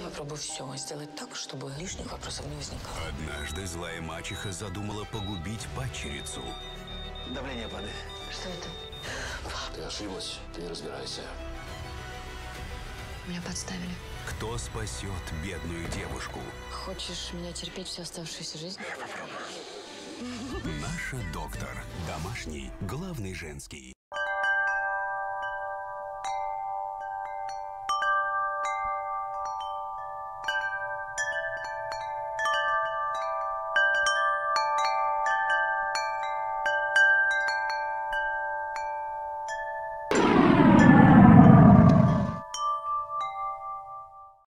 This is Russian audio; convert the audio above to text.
Я попробую все сделать так, чтобы лишних вопросов не возникало. Однажды злая мачеха задумала погубить падчерицу. Давление падает. Что это? Ты ошиблась, ты не разбирайся. Меня подставили. Кто спасет бедную девушку? Хочешь меня терпеть всю оставшуюся жизнь? Наша доктор. Домашний. Главный женский.